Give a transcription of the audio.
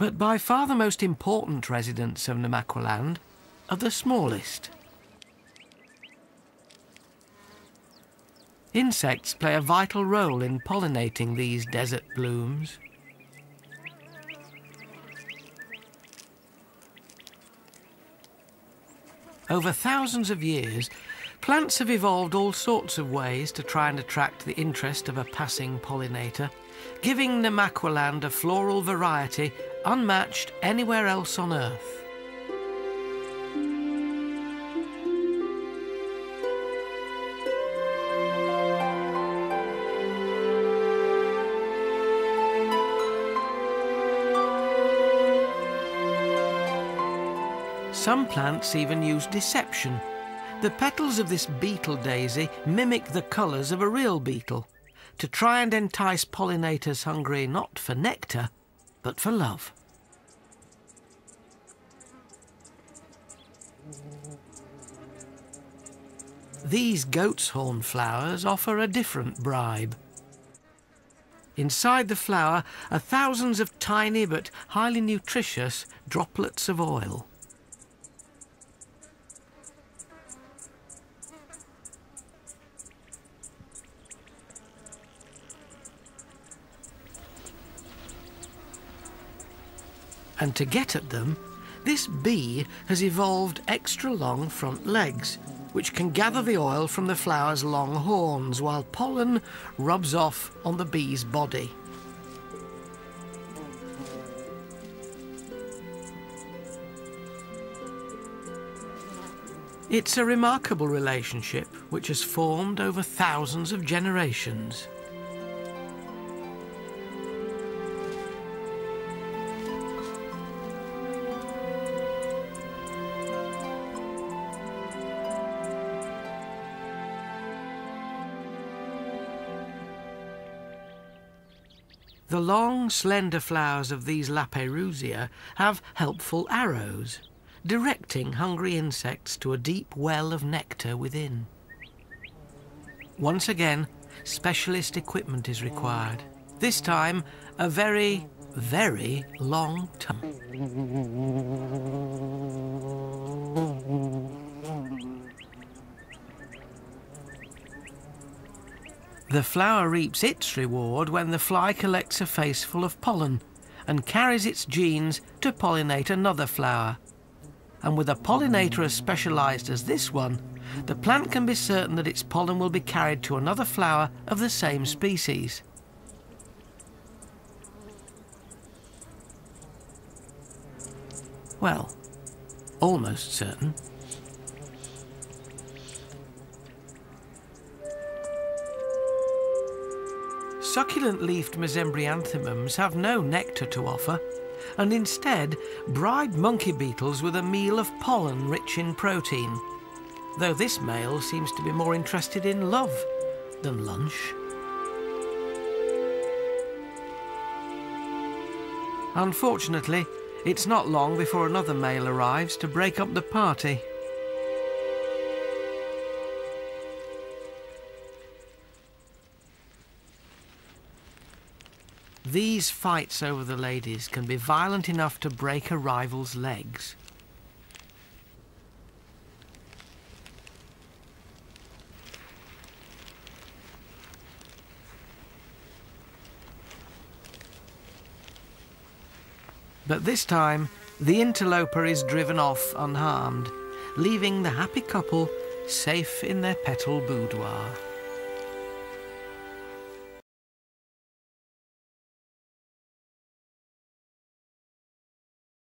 But by far the most important residents of Namaqualand are the smallest. Insects play a vital role in pollinating these desert blooms. Over thousands of years, plants have evolved all sorts of ways to try and attract the interest of a passing pollinator, giving Namaqualand a floral variety unmatched anywhere else on Earth. Some plants even use deception. The petals of this beetle daisy mimic the colours of a real beetle to try and entice pollinators hungry not for nectar, but for love. These goat's horn flowers offer a different bribe. Inside the flower are thousands of tiny but highly nutritious droplets of oil. And to get at them, this bee has evolved extra long front legs, which can gather the oil from the flower's long horns while pollen rubs off on the bee's body. It's a remarkable relationship which has formed over thousands of generations. The long, slender flowers of these Lapeirousia have helpful arrows, directing hungry insects to a deep well of nectar within. Once again, specialist equipment is required. This time, a very, very long tongue. The flower reaps its reward when the fly collects a faceful of pollen and carries its genes to pollinate another flower. And with a pollinator as specialised as this one, the plant can be certain that its pollen will be carried to another flower of the same species. Well, almost certain. Succulent-leafed mesembryanthemums have no nectar to offer, and instead bribe monkey beetles with a meal of pollen rich in protein, though this male seems to be more interested in love than lunch. Unfortunately, it's not long before another male arrives to break up the party. These fights over the ladies can be violent enough to break a rival's legs. But this time, the interloper is driven off unharmed, leaving the happy couple safe in their petal boudoir.